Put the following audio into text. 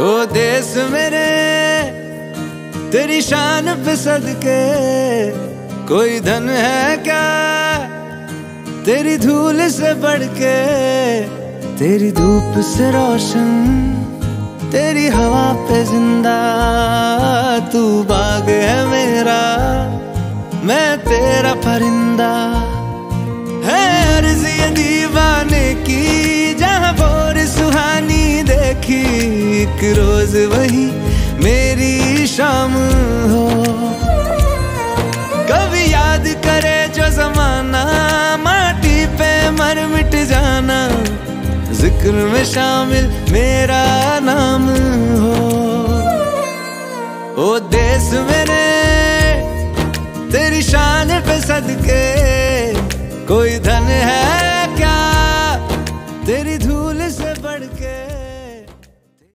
ओ देश मेरे, तेरी शान पे सदके, कोई धन है क्या? तेरी धूल से बढ़ के तेरी धूप से रोशन, तेरी हवा पे ज़िंदा, तू बाग है मेरा, मैं तेरा परिंदा। है अर्जी दीवाने की, जहाँ बोर सुहानी देखी एक रोज वही मेरी शाम हो। कभी याद करे जो जमाना, माटी पे मर मिट जाना, ज़िक्र में शामिल मेरा नाम हो। ओ देश मेरे, तेरी शान पे सदके, कोई धन है